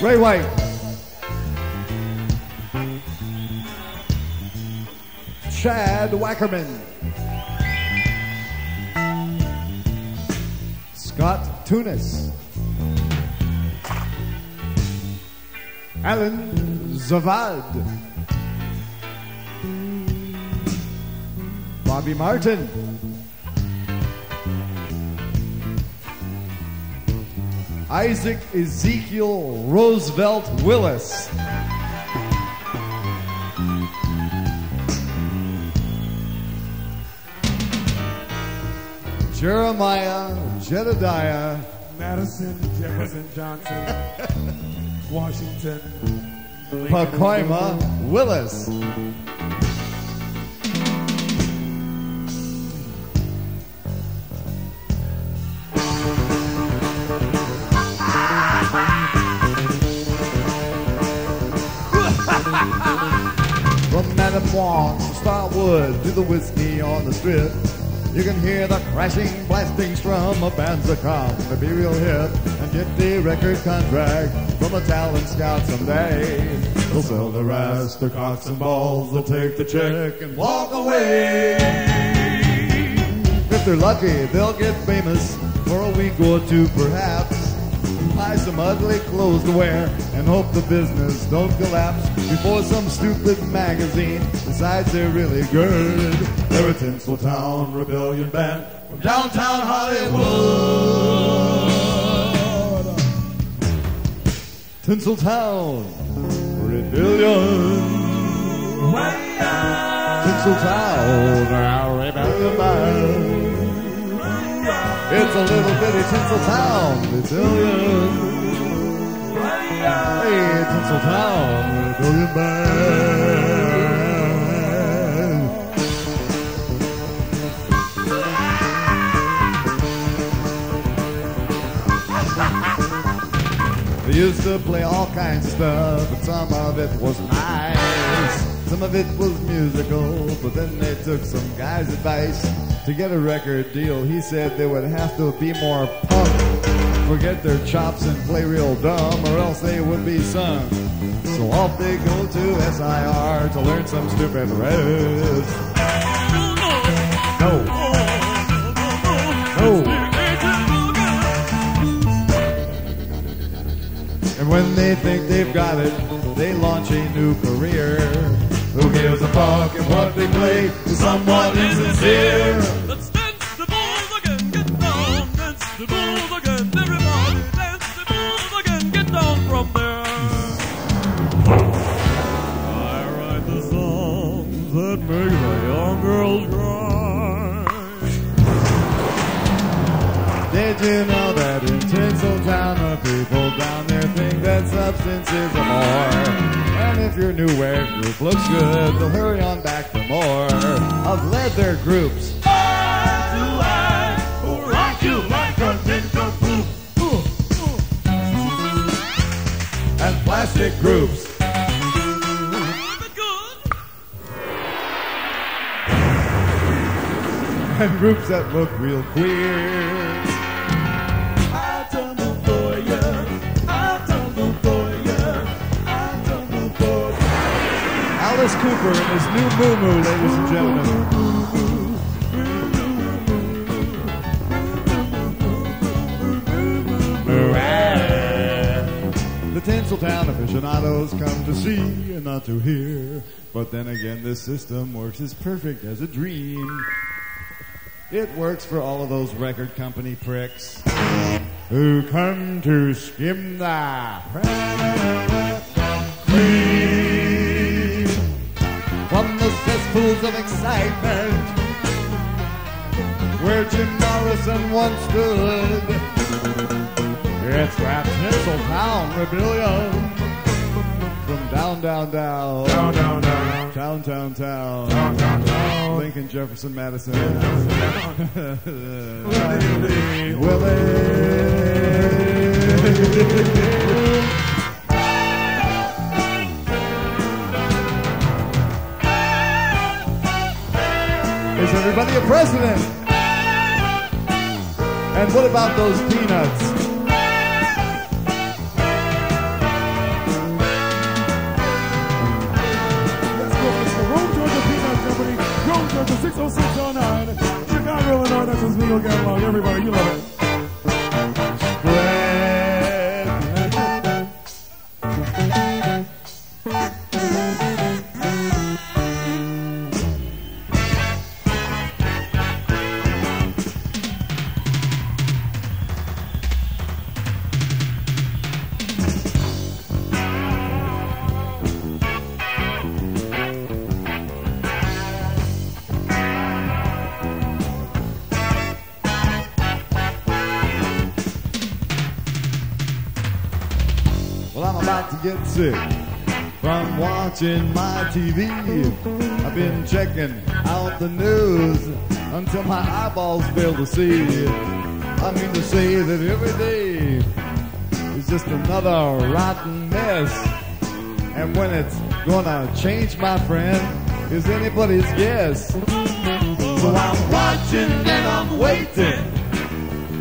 Ray White. Chad Wackerman. Scott Thunes. Allan Zavod. Bobby Martin. Isaac Ezekiel Roosevelt Willis. Jeremiah Jedediah Madison Jefferson Johnson, Washington. Pacoima Willis. To Starwood to the whiskey on the strip. You can hear the crashing, blasting strum of bands to be real hip and get the record contract from a talent scout someday. They'll sell the rest, their cocks and balls, they'll take the check and walk away. If they're lucky, they'll get famous for a week or two perhaps. Buy some ugly clothes to wear and hope the business don't collapse before some stupid magazine decides they're really good. They're a Tinseltown rebellion band from downtown Hollywood. Tinseltown rebellion. Tinseltown rebellion band. It's a little bitty Tinseltown rebellion. Hey, Tinseltown rebellion band. They used to play all kinds of stuff, but some of it was nice. Some of it was musical, but then they took some guy's advice. To get a record deal, he said they would have to be more punk, forget their chops and play real dumb, or else they would be sung. So off they go to SIR to learn some stupid riffs. No. No. And when they think they've got it, they launch a new career. Who gives a fuck if what they play is somewhat insincere? Let's dance the blues again, get down, dance the blues again, everybody dance the blues again, get down from there. I write the songs that make the young girls cry. Did you know that in Tinseltown the people down there think that substance is a more? If your new wave group looks good, they'll hurry on back for more. I've led their groups. And plastic groups. And groups that look real queer. Cooper and his new Moo Moo, ladies and gentlemen. The Tinseltown aficionados come to see and not to hear. But then again, this system works as perfect as a dream. It works for all of those record company pricks who come to skim the cesspools of excitement where Jim Morrison once stood. It's that Tinseltown rebellion from down, down, down, Down, down, down. town, town, town, Down, down, down. Lincoln, Jefferson, Madison, Willie. Willie. Congratulations, everybody, a president. And what about those peanuts? Georgia 60609, Chicago, Illinois. That's his legal catalog. Everybody, you love it. Get sick from watching my TV. I've been checking out the news until my eyeballs fail to see. I mean to say that every day is just another rotten mess. And when it's gonna change, my friend, is anybody's guess. So I'm watching and I'm waiting,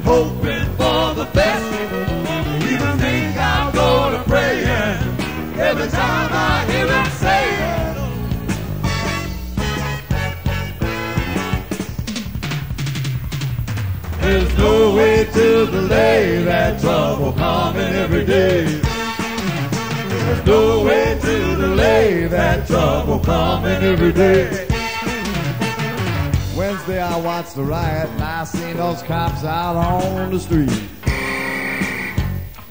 hoping for the best. Even think I'm gonna pray every time I hear him say. There's no way to delay that trouble coming every day. There's no way to delay that trouble coming every day. Wednesday I watched the riot and I seen those cops out on the street.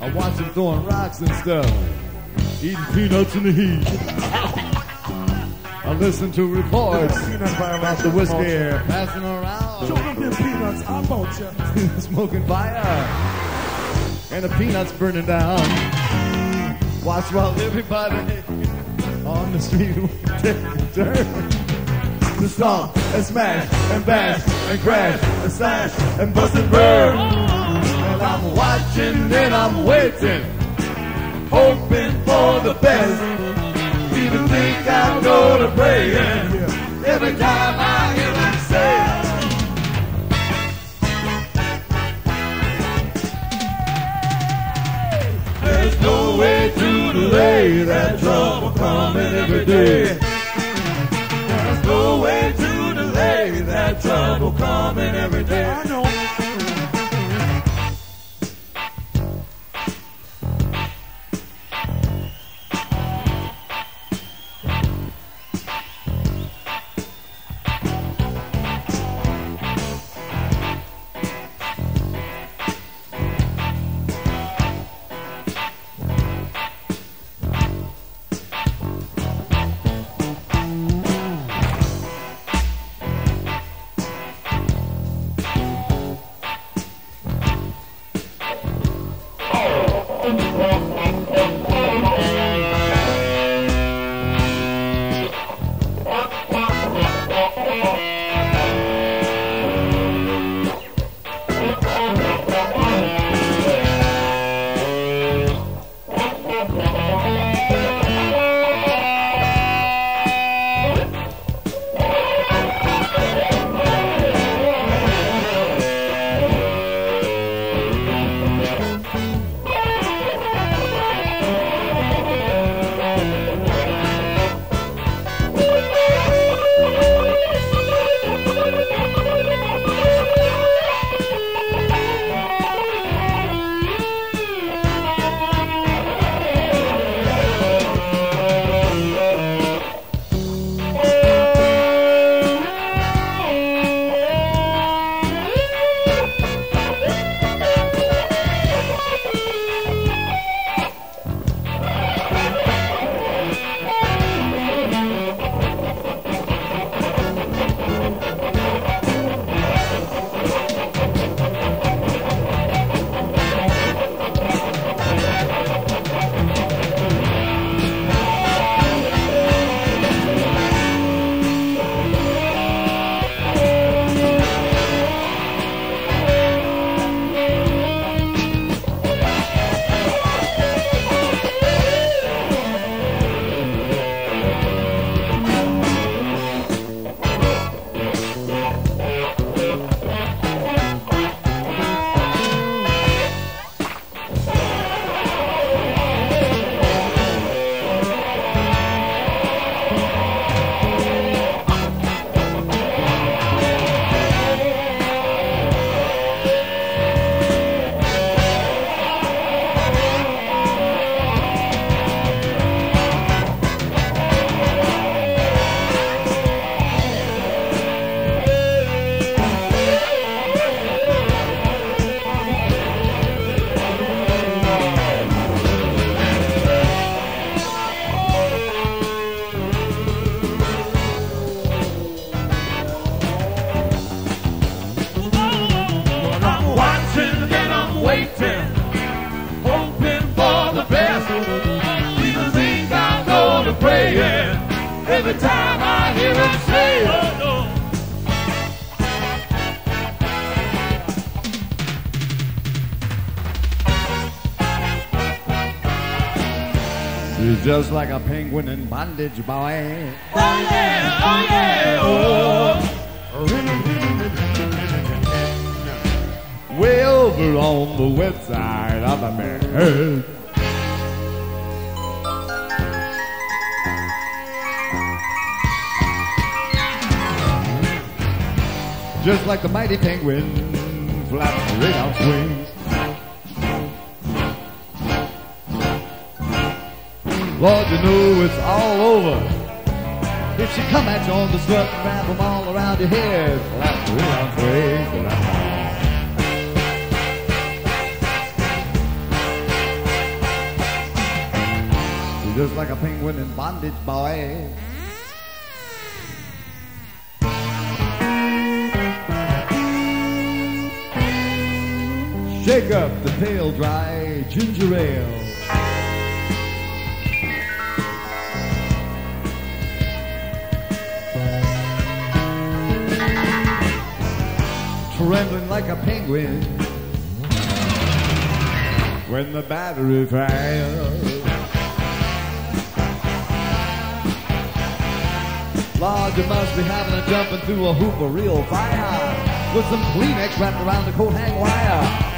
I watched them throwing rocks and stuff, eating peanuts in the heat. I listen to reports about the whiskey passing Show around, them them peanuts. How about you? smoking fire, and the peanuts burning down. Watch while everybody on the street take a turn. To stomp and smash and bash and crash and slash and bust and burn. And I'm watching and I'm waiting, hoping for the best. Even think I'm gonna pray every time I hear them say. There's no way to delay that trouble coming every day. There's no way to delay that trouble coming every day. She's just like a penguin in bondage, boy. Oh, yeah, oh, yeah, oh. Way over on the west side of the man. Just like the mighty penguin flaps right out wings. Lord, you know it's all over. If she come at you on the strut wrap 'em all around your head, flap around wings, flap She's just like a penguin in bondage, boy. Shake up the pale, dry ginger ale. Trembling like a penguin when the battery fails. Lord, you must be having a jumping through a hoop of real fire with some Kleenex wrapped around the coat hang wire.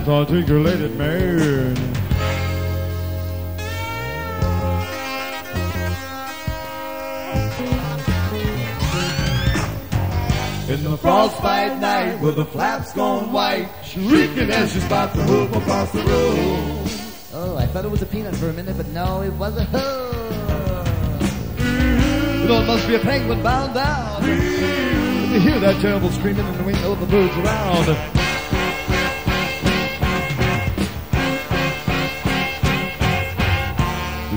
To some anti-articulated man. In the frostbite night with the flaps gone white, shrieking as she spots the hoof across the room. Oh, I thought it was a peanut for a minute, but no, it was a hoof. You know, it must be a penguin bound down. You hear that terrible screaming in the wind of the birds around.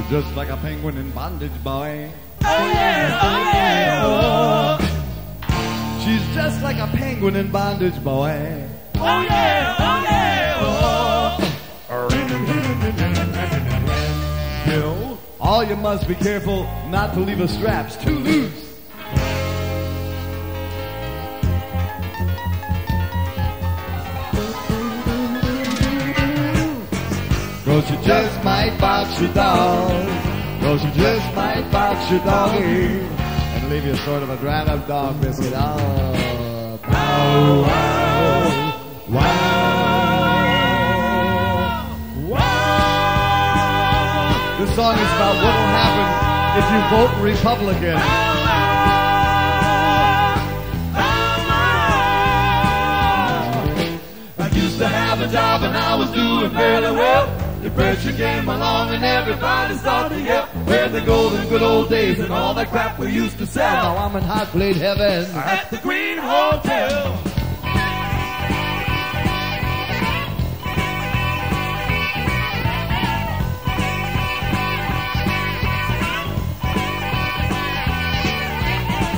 Just like a penguin in bondage, boy. Oh, yeah, oh, yeah, oh. She's just like a penguin in bondage, boy. Oh, yeah, oh, yeah, oh. Bill, all you must be careful not to leave the straps too loose. Cause you just might box your dog. Cause you just might box your doggy. And leave you sort of a dried up dog biscuit. Oh, wow, wow, wow. This song is about what will happen if you vote Republican. I used to have a job and I was doing fairly well. Depression came along and everybody started to yell. Where the golden good old days and all that crap we used to sell. Now I'm in hot plate heaven. at the Green Hotel.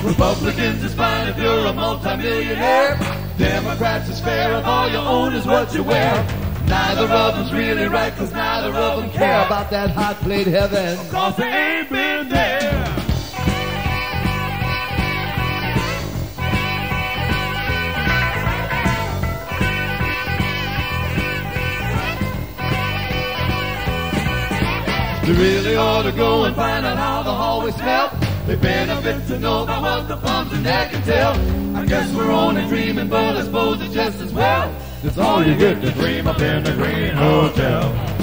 Republicans is fine if you're a multimillionaire. Democrats is fair if all you own is what you wear. Neither of them's really right, cause neither of them Care about that hot plate heaven. Cause they ain't been there. You really ought to go and find out how the hallways smell. They benefit to know about what the bums in there can tell. I guess we're only dreaming, but I suppose it's just as well. It's all you get to dream up in the Green Hotel.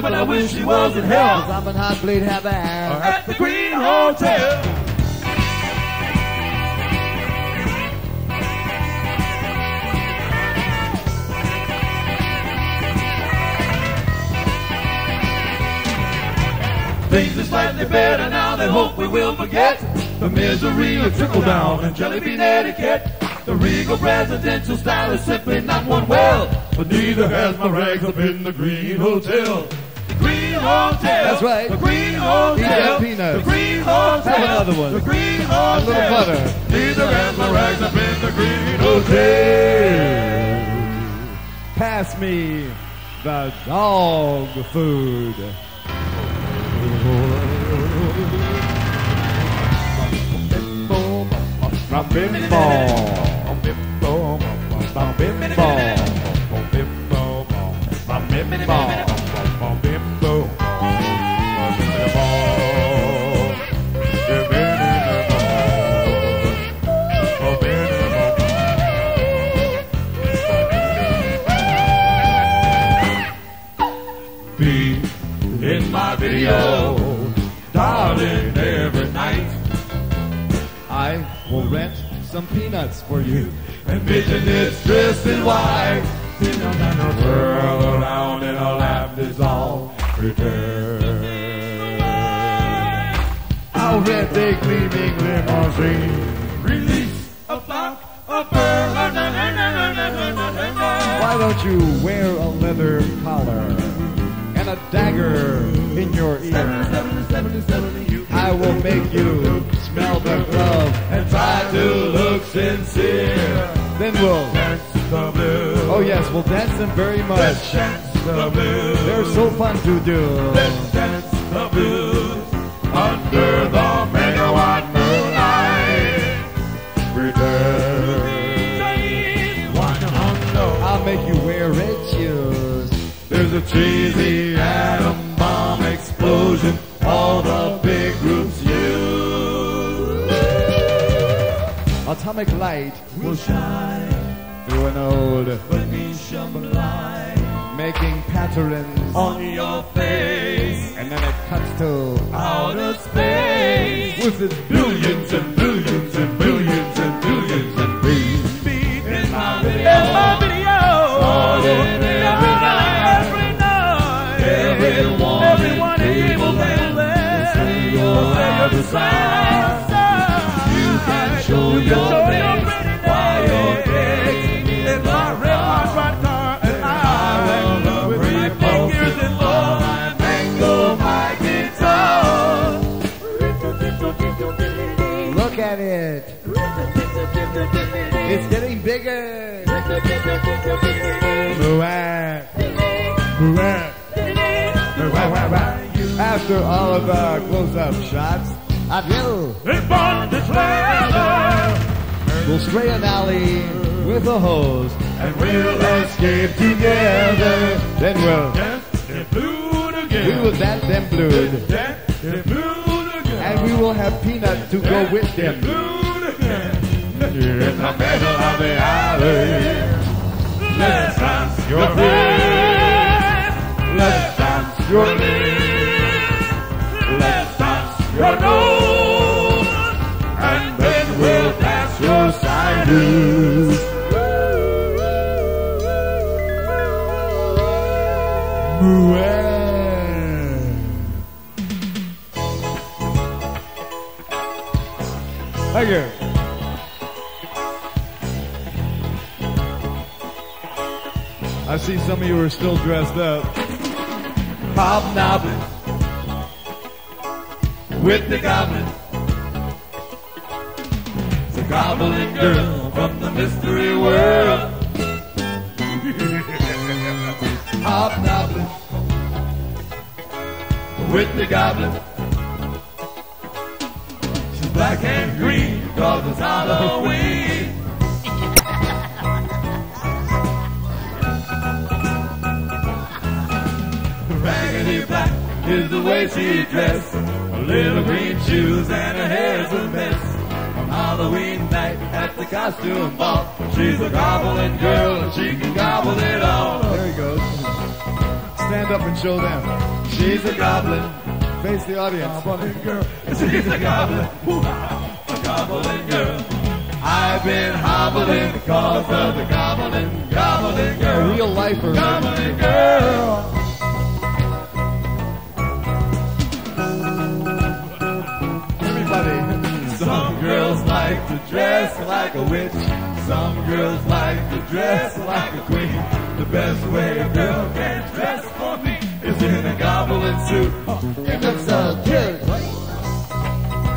But I wish he was in Cause hell. I'm in hot plate heaven. At the Green Hotel. Things are slightly better now, they hope we will forget the misery of trickle down and jelly bean etiquette. The regal presidential style is simply not one well, but neither has my rags up in the Green Hotel. The Hotel. That's right. The Green Hotel. Eat that peanuts. The Green Hotel. Have another one. The Green Hotel. A little butter. Neither has my rags up in the Green Hotel. Pass me the dog food. From Bimbo. bum bimbo, bum bimbo, some peanuts for you. Envision it's dressed in white. Sit down and a twirl around in a lap dissolve. Return. I'll rent a gleaming limousine. Release a flock of birds. Why don't you wear a leather collar and a dagger in your ear? I will make you smell the glove And try to look sincere. Then we'll, Dance the blues. oh yes, we'll dance them very much. Dance the blues. They're so fun to do. Let's dance the blues under the megawatt moonlight. Return. I'll make you wear red shoes. There's a cheesy atom bomb explosion. Atomic light Will shine through an ode, Venetian light making patterns, on your face. and then it cuts to Outer space with its billions and billions and billions and billions and bees. In my video. In my video. After all of the close-up shots, born to We'll spray an alley with a hose, and we'll escape together. Then we'll dance the blues again. we will dance them blues, dance the blues again. and we will have peanut to go with them. Blues. In the middle of the alley. Let's dance your feet. Let's dance your knees. Let's dance your nose. And then we'll dance your side see some of you are still dressed up. Hobnobbing with the goblin. It's a goblin girl from the mystery world. Hobnobbing with the goblin. Raggedy black is the way she dressed. Little green shoes and her hair's a mess. On Halloween night at the costume ball, she's a gobbling girl and she can gobble it all. There he goes. Stand up and show them. She's a goblin, Face the audience. gobbling girl. She's a goblin, a gobbling girl. I've been hobbling because of the gobbling, gobbling A girl. real lifer. Gobbling girl. Like to dress like a witch. Some girls like to dress like a queen. The best way a girl can dress for me is in a goblin suit. It looks so cute.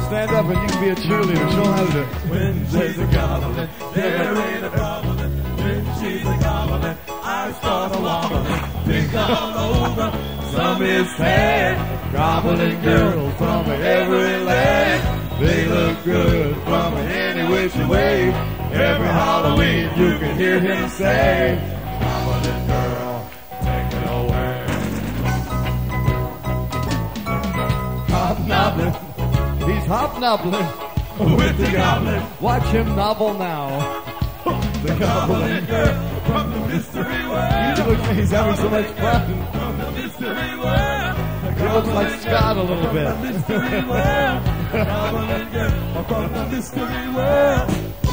Stand up and you can be a cheerleader. Show how to do it. When she's a goblin, there ain't a problem. When she's a goblin, I start a wobbling. Think all over, some is sad. Goblin girls from every land. They look good from any which way. Every Halloween you can hear him say, Goblin girl, take it away. Hobnobbling. He's hobnobbling. With the goblin, Watch him nobble now. the goblin girl from the mystery world. He looks he's having so much fun. From the mystery world. He looks like Scott a little bit. Mystery world. Goblin girl from the mystery world.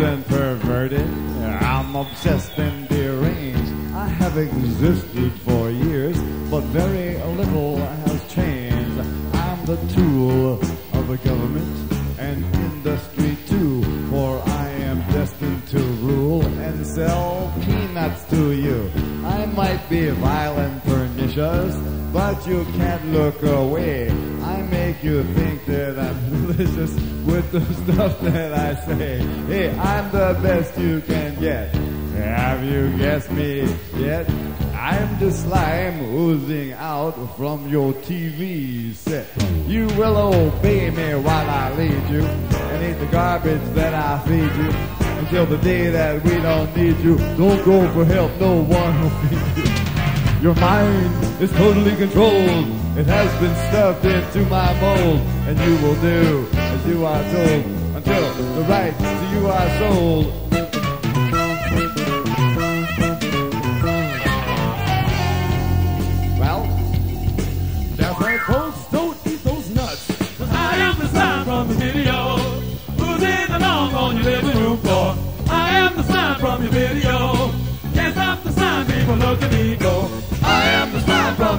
And perverted. I'm obsessed and deranged. I have existed for years, but very little has changed. I'm the tool of the government and industry too, for I am destined to rule and sell peanuts to you. I might be vile and pernicious, but you can't look away. I make you think that I'm delicious with the stuff that you can get. Have you guessed me yet? I'm the slime oozing out from your TV set. You will obey me while I lead you and eat the garbage that I feed you until the day that we don't need you. Don't go for help, no one will feed you. Your mind is totally controlled. It has been stuffed into my mold, and you will do as you are told until the rights to you are sold.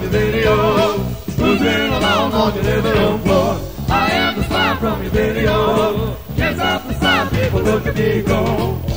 Video. Who's in the long on your living room floor? I am the sign from your video. Can't stop the sign, people look at me go.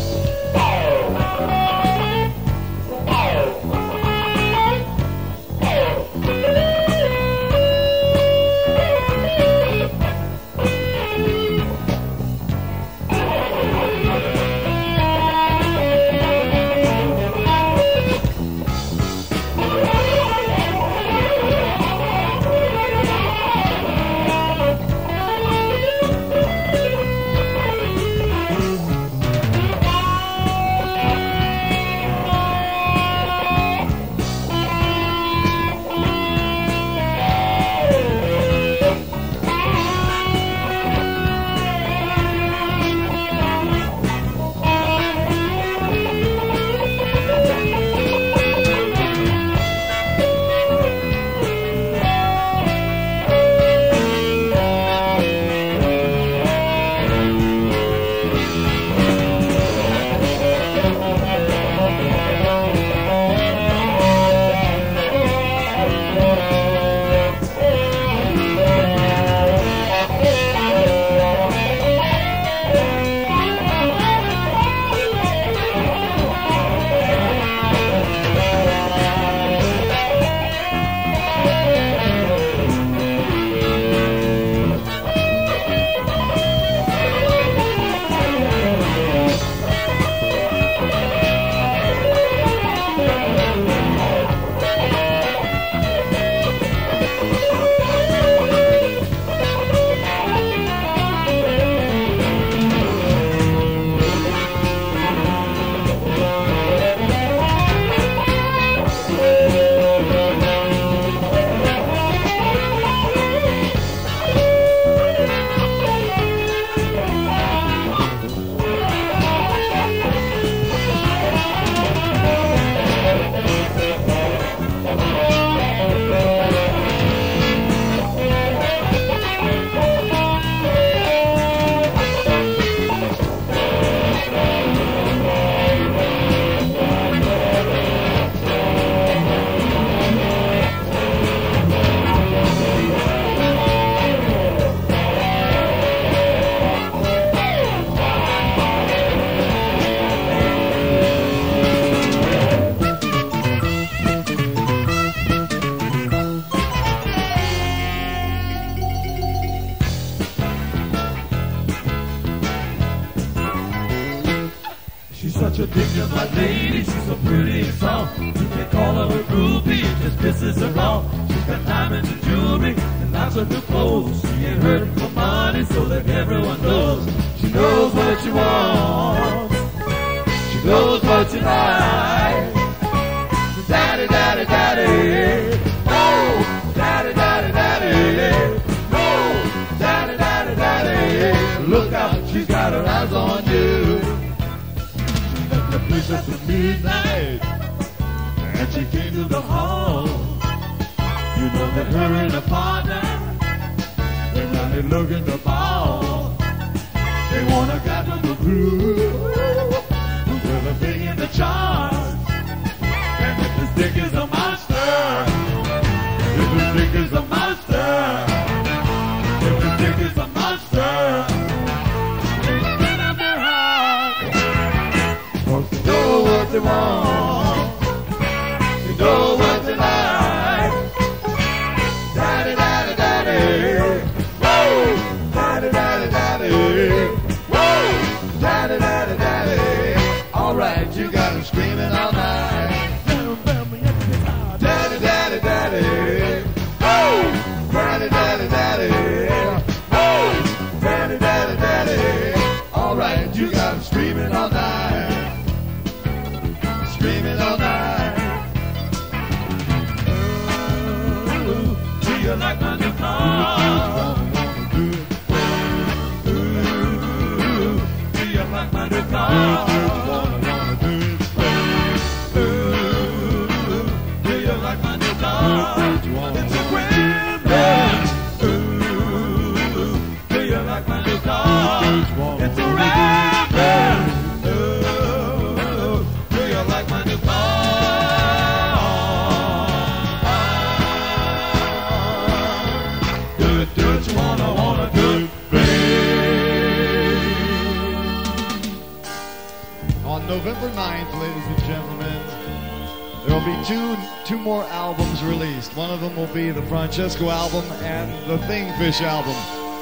Francesco album and the Thingfish album.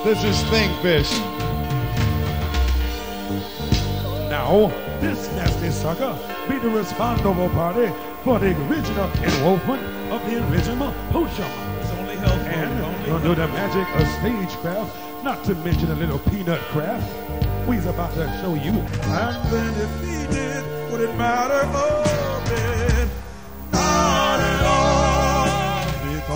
This is Thingfish. Now, this nasty sucker be the responsible party for the original involvement of the original potion. It's only helpful. And only under the magic of stagecraft, not to mention a little peanut craft, we's about to show you. And then if he did, would it matter? Oh,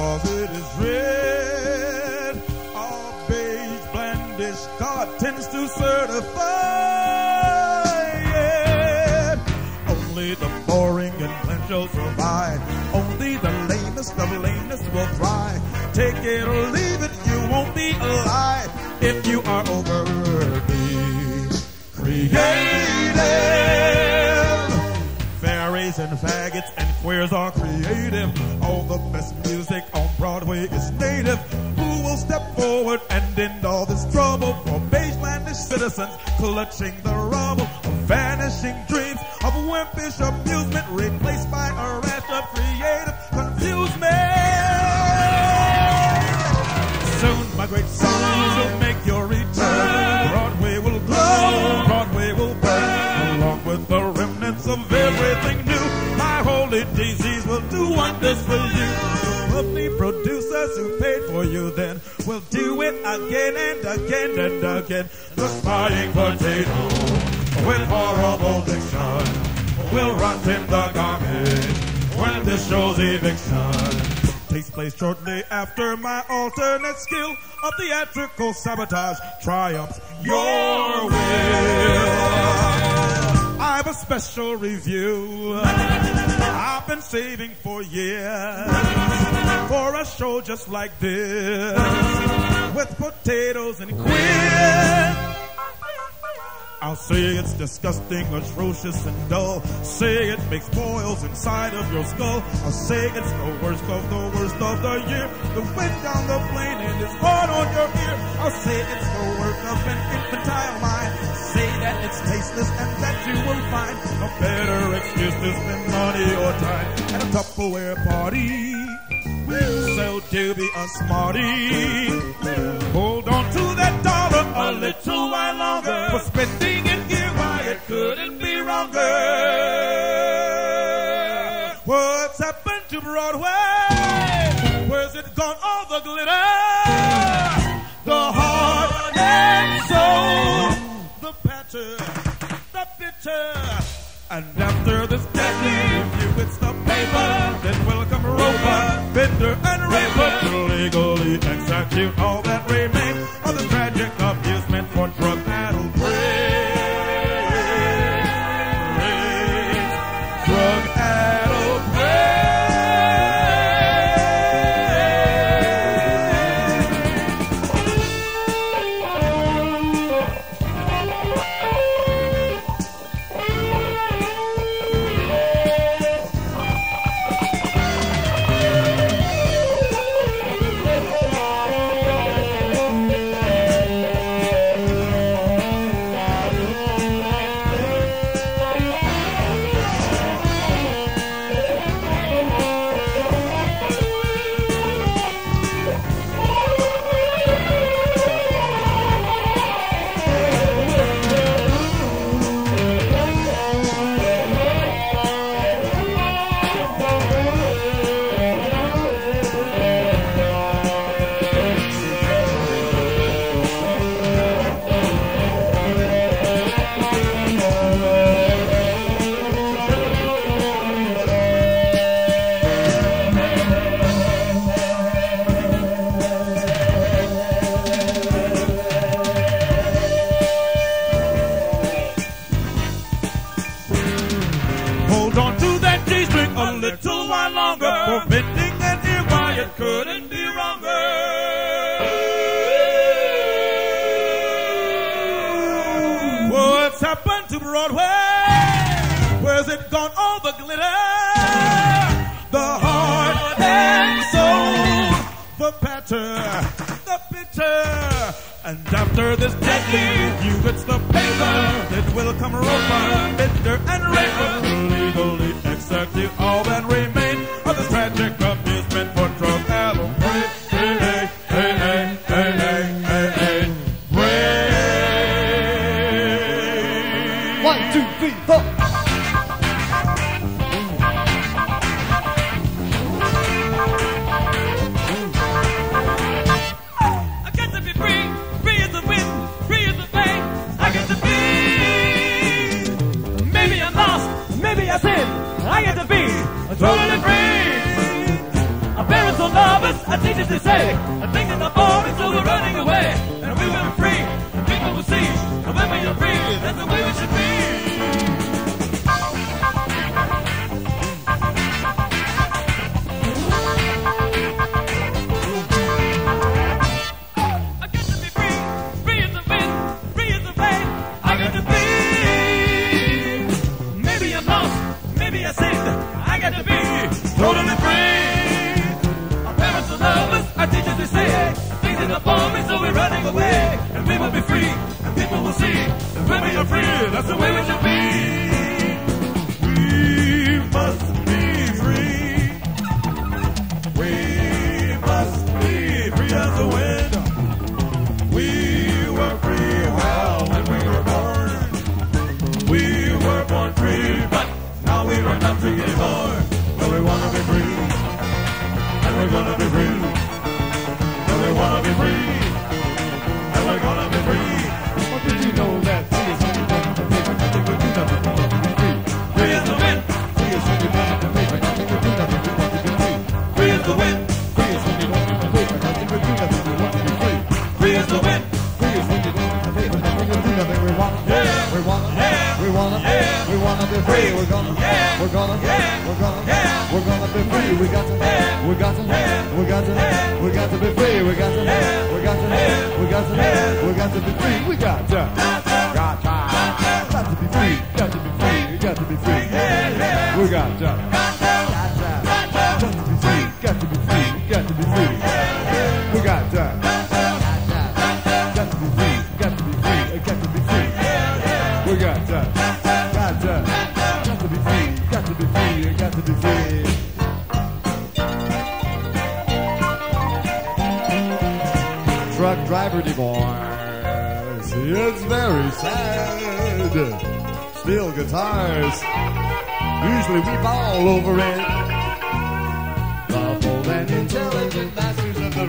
all, because it is red. Our beige blandish God tends to certify it. Only the boring and bland shall survive. Only the lamest of lamest will thrive. Take it or leave it, you won't be alive if you are overly creative. Fairies and faggots and queers our creative. All the best music on Broadway is native. Who will step forward and end all this trouble for baselandish citizens clutching the rubble of vanishing dreams of wimpish amusement replaced by a rash of creative confusement? Soon, my great sons will make your return. Broadway will glow, Broadway will burn, along with the remnants of everything new. Holy disease will do wonders for you. The lovely producers who paid for you then will do it again and again and again. The spying potato with horrible diction will rot in the garbage when this show's eviction takes place shortly after my alternate skill of theatrical sabotage triumphs your will. I've a special review been saving for years for a show just like this with potatoes and queer. I'll say it's disgusting, atrocious, and dull. Say it makes boils inside of your skull. I'll say it's the worst of the worst of the year. The wind down the plane and it's hard on your ear. I'll say it's the work of an infantile mind. Say it's tasteless and that you will find no better excuse to spend money or time at a Tupperware party. We'll sell Doobie a smarty. Hold on to that dollar a little while longer. For spending it here, why it couldn't be wronger. What's happened to Broadway? Where's it gone? All the glitter, And after this deadly review, it's the paper. Then welcome Rover, Bender, and Raper to legally execute all that remains Broadway? Where's it gone? All the glitter, the heart and soul, the patter, the bitter. And after this deadly, you it's the paper that will come roper, bitter and raper, legally.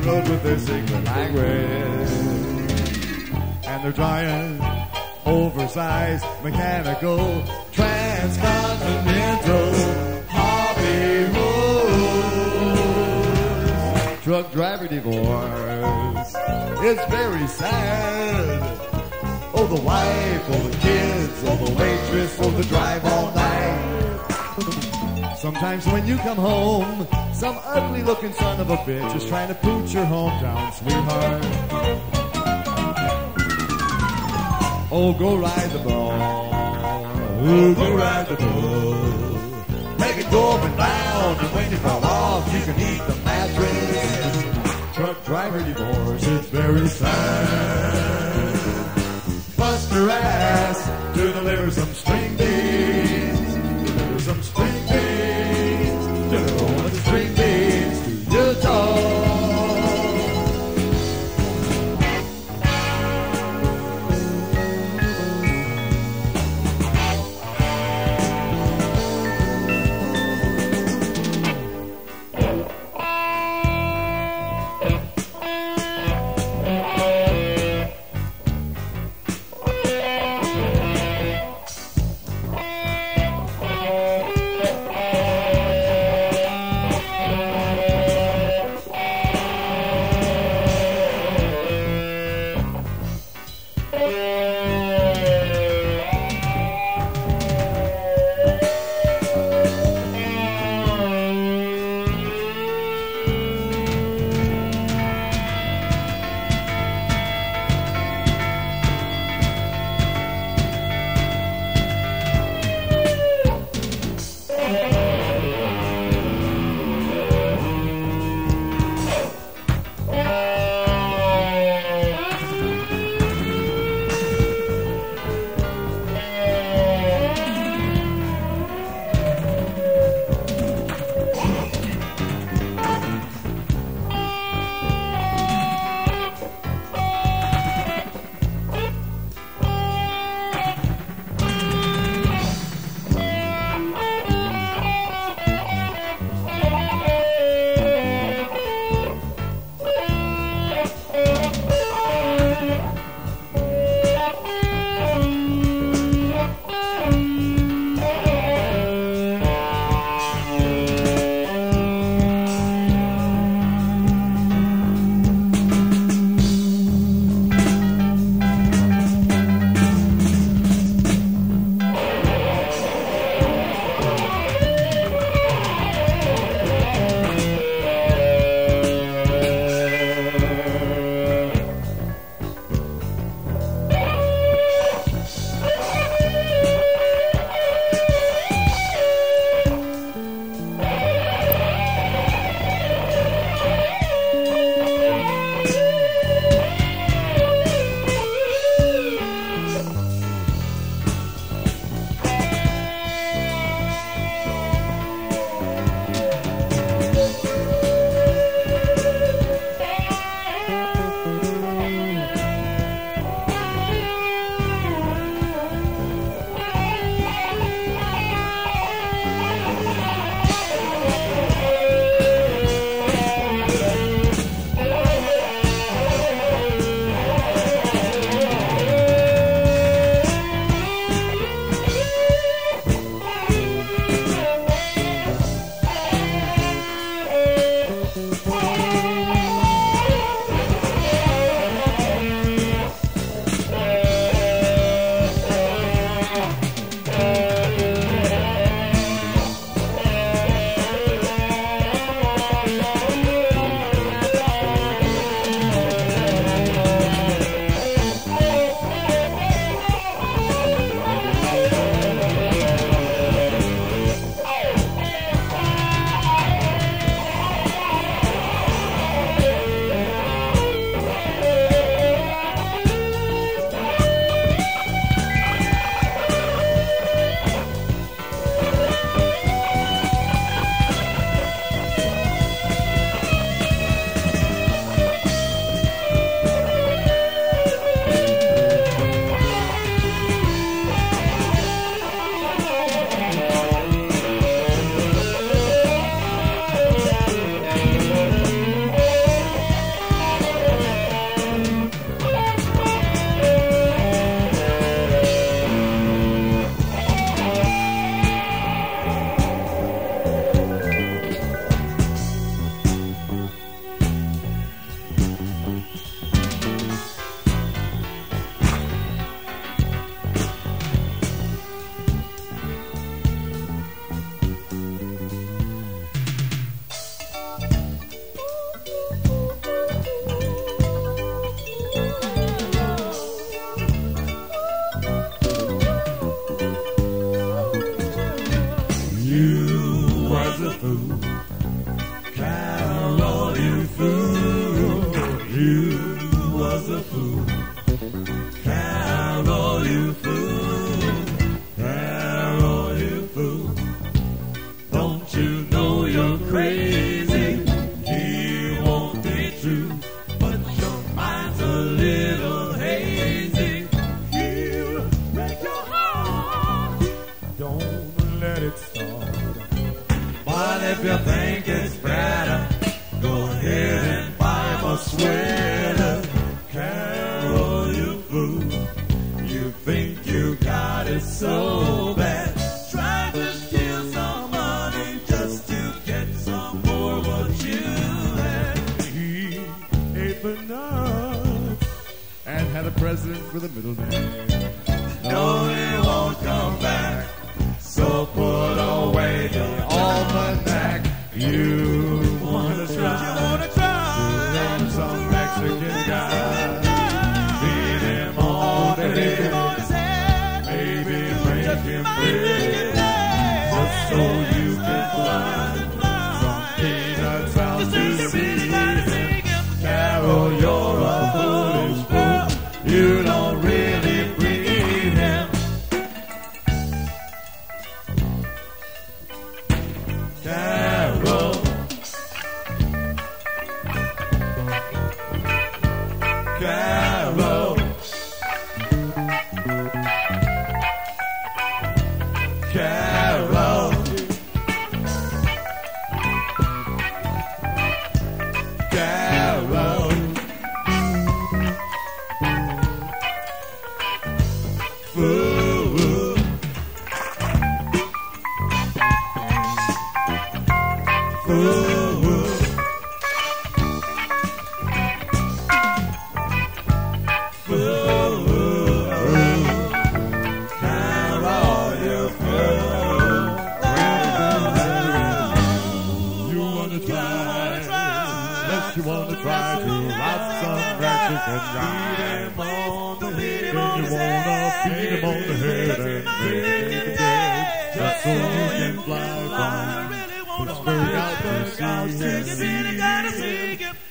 road with their secret language. And they're trying oversized, mechanical, transcontinental hobby rules. Truck driver divorce. It's very sad. Oh, the wife, oh, the kids, oh, the waitress, oh, the drive all night. Sometimes when you come home, some ugly looking son of a bitch is trying to pooch your hometown sweetheart. Oh, go ride the ball. Oh, go ride the ball. Make it go up and down, and when you fall off, you can eat the mattress. Truck driver divorce is very sad. Bust your ass to deliver some string beans. Deliver some string beans.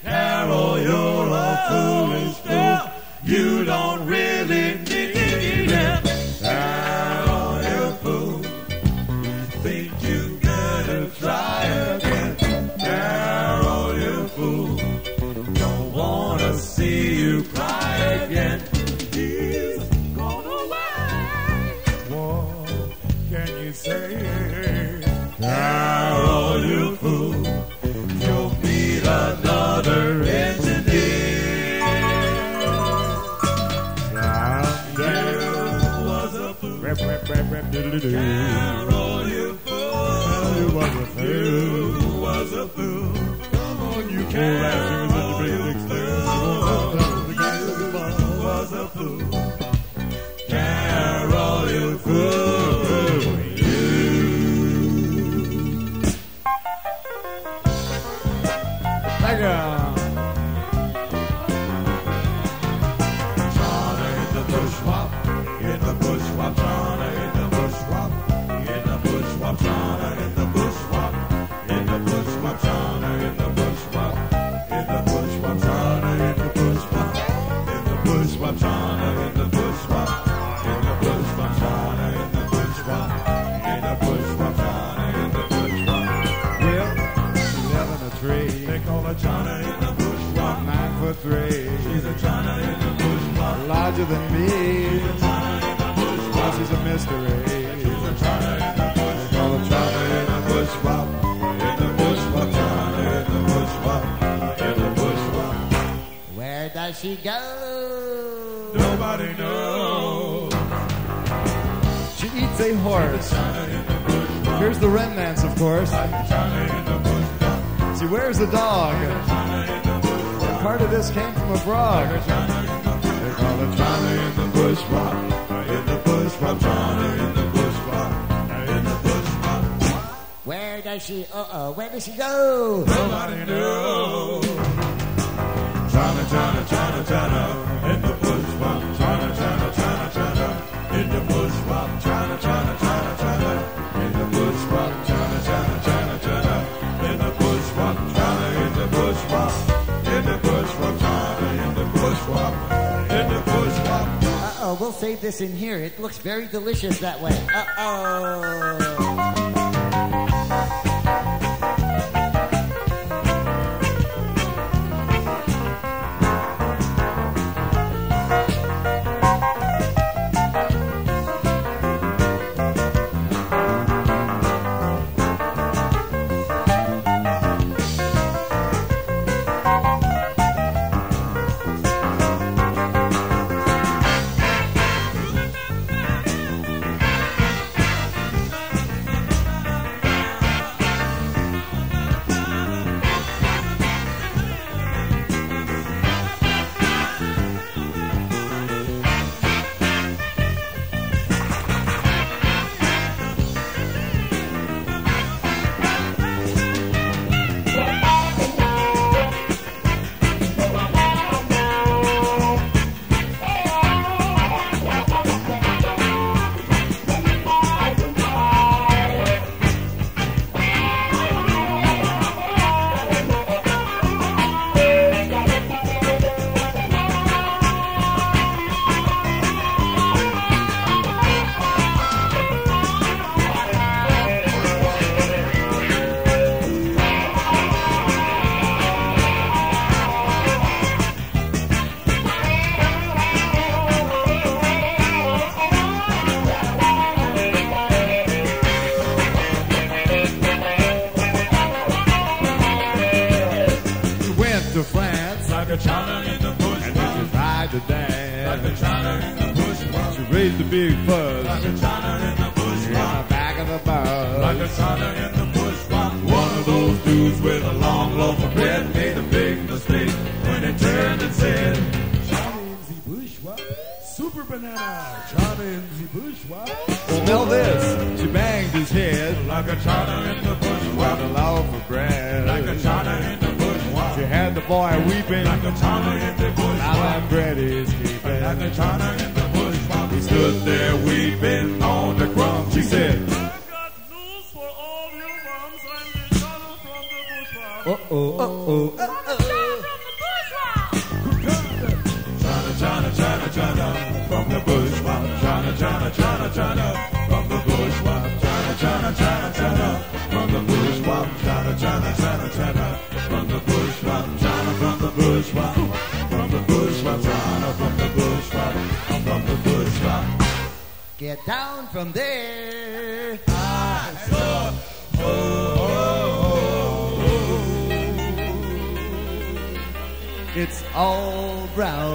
Carol, you're a foolish fool. You don't really. called a Chana in the Bushwop. Nine foot three. She's a Chana in the Bushwop. Larger than me. She's a Chana in the Bushwop. She's a mystery. She's a Chana in the Bushwop. They called a Chana in the Bushwop. In the Bushwop, Chana in the Bushwop. In the Bushwop. Where does she go? Nobody knows. She eats a horse. Here's the remnants, of course. She wears a dog. And part of this came from a frog. They call it Johnny in the Bushwop. In the Bushwop, Johnny in the Bushwop. In the Bushwop. Where does she, uh-oh, where does she go? Nobody knows. Johnny, Johnny, Johnny, Johnny, in the Bushwop. Johnny, Johnny, Johnny, Johnny, in the Bushwop. Johnny, Johnny, Johnny, Johnny, in the Bushwop. Uh-oh, we'll save this in here. It looks very delicious that way. Uh-oh. big fuck. it's all brown.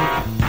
Bye.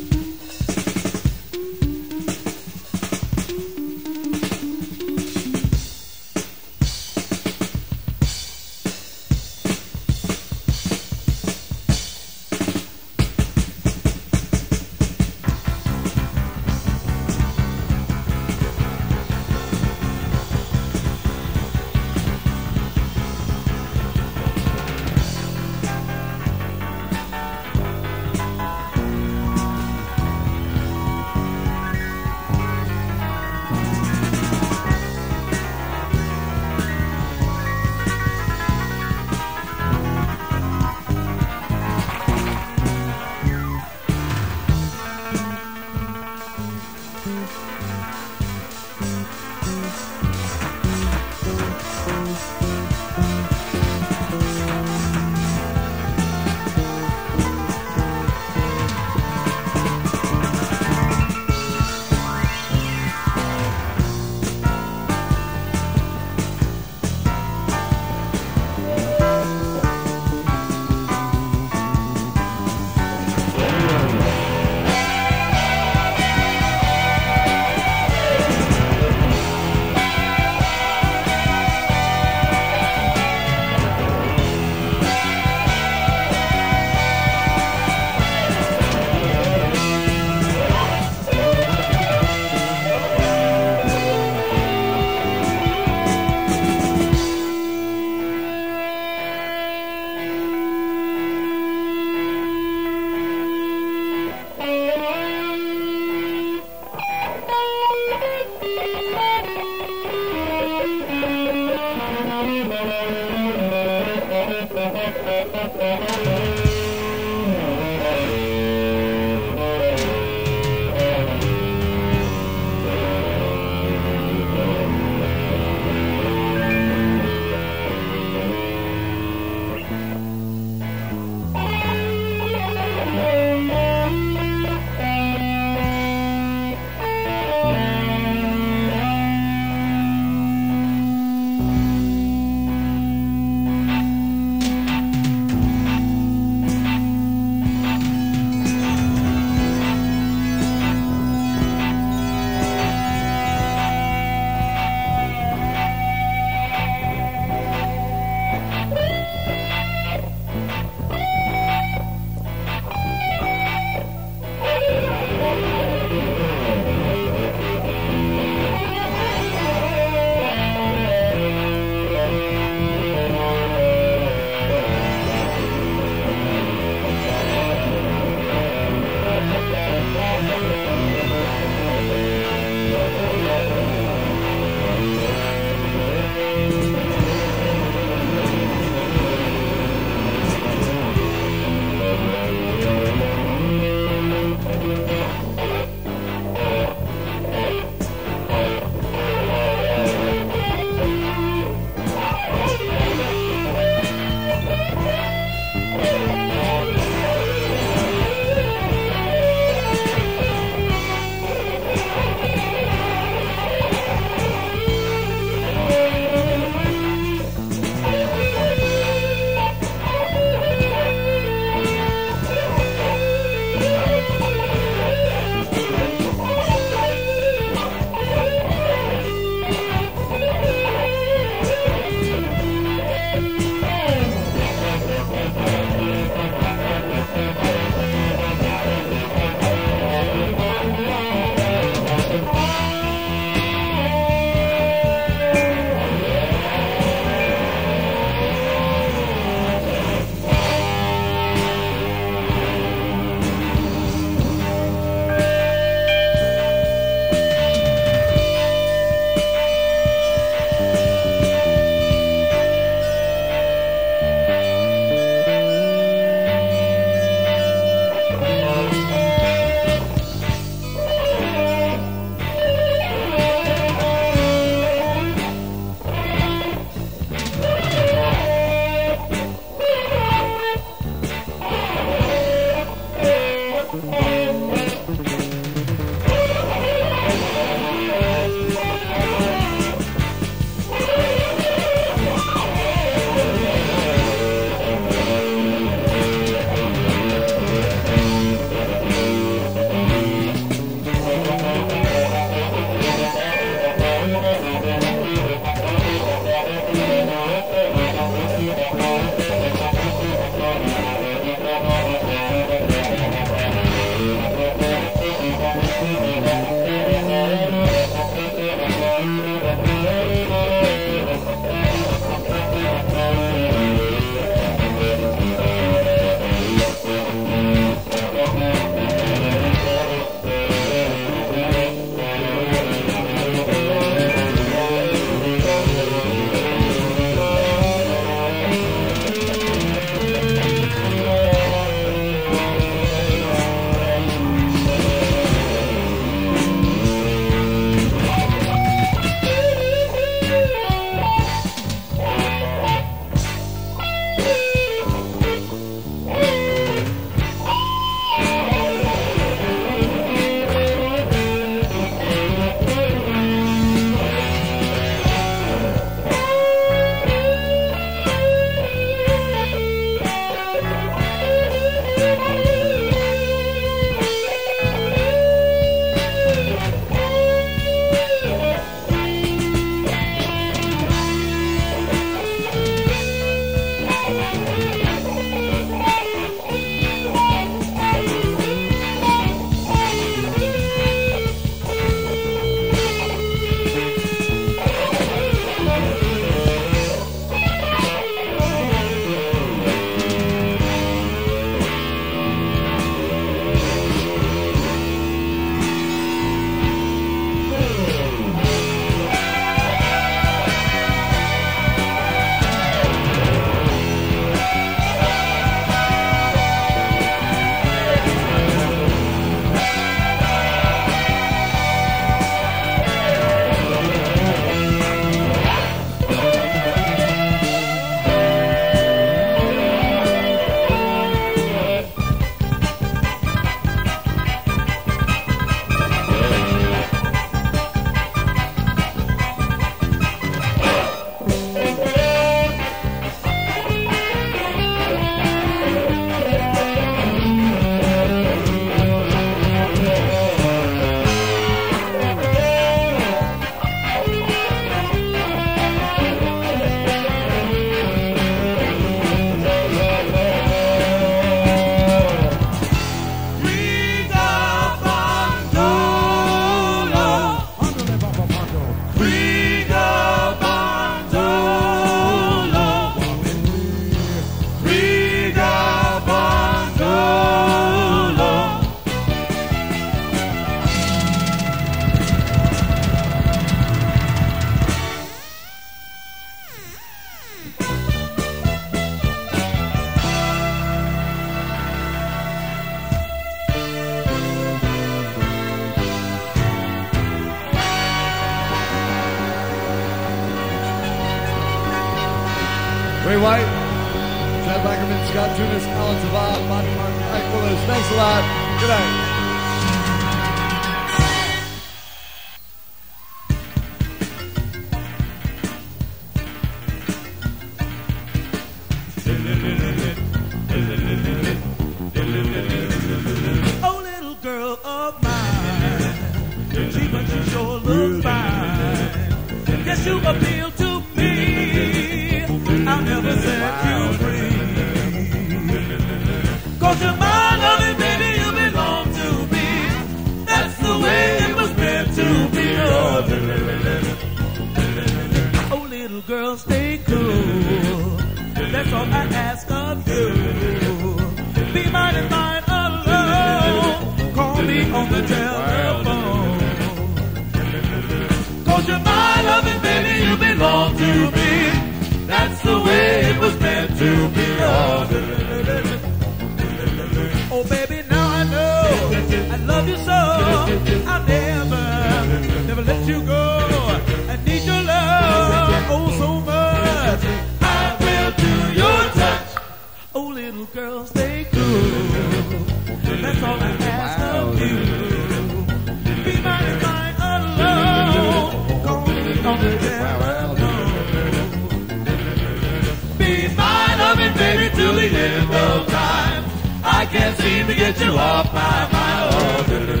single time. I can't seem to get you off my mind. Oh,